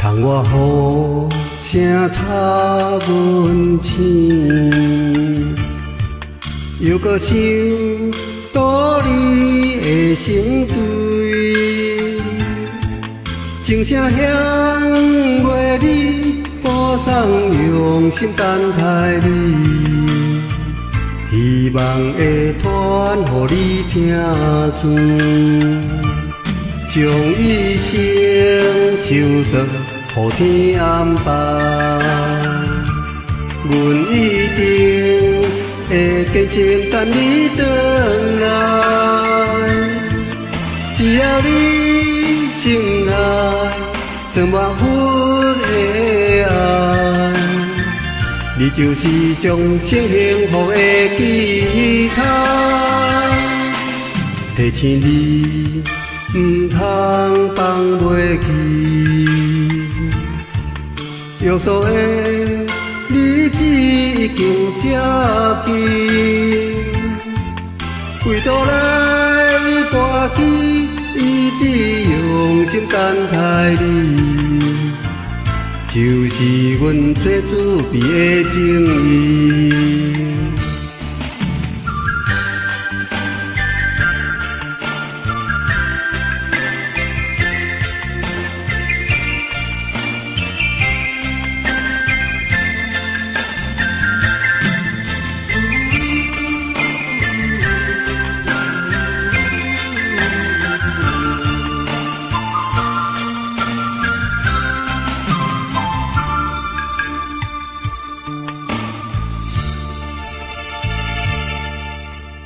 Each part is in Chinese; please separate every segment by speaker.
Speaker 1: 窗外雨声吵阮醒，又搁想倒你的成对，情声响袂你，播送用心等待你，希望会传予你听见。将一生守到雨天安排，阮一定会坚持等你回来。只要你心内装满阮的爱，你就是终生幸福的寄托。提醒你。唔通放袂记，约束的日子已经接近，为倒来跋起，一直用心等待你，就是阮最自备的情意。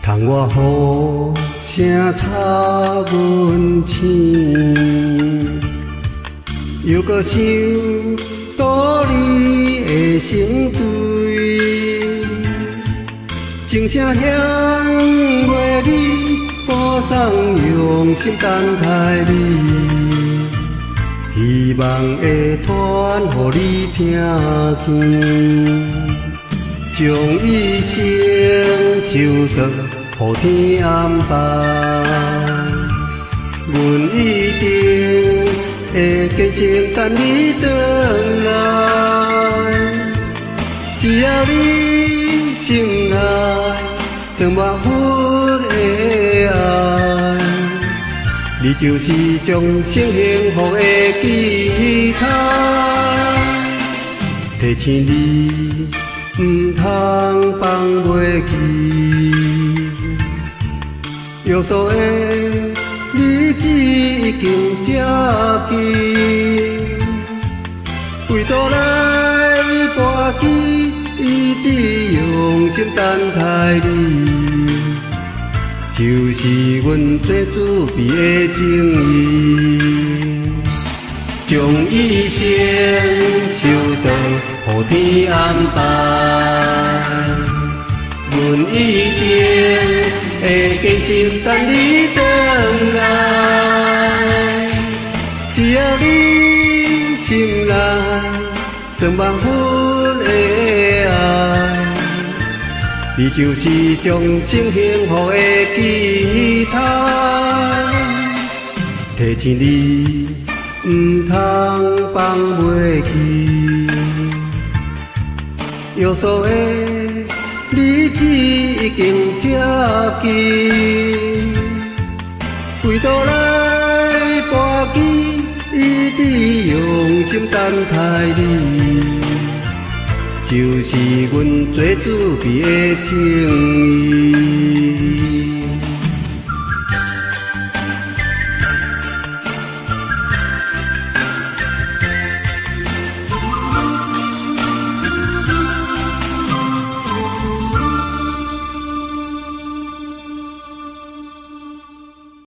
Speaker 1: 窗外雨声吵阮醒，又搁想倒你的成对，情声响袂离，播送用心等待你，希望会传予你听见，将一生守到。雨天安排，阮一定会坚持等你回来。只要你心内装满阮的爱，你就是终生幸福的寄托。提醒你，唔通放袂记。约束的日子已经接近，为倒来跋起，一直用心等待你，就是阮最自备的情意。将一生守到天安排，阮一定。会坚持等你回来，只要你心内装满阮的爱，你就是终生幸福的寄托。提醒你，唔通放袂记，约束的。日子已经接近，为倒来跋起，一直用心等待你，就是阮最慈悲的情意。